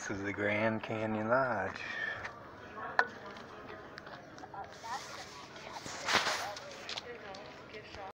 This is the Grand Canyon Lodge.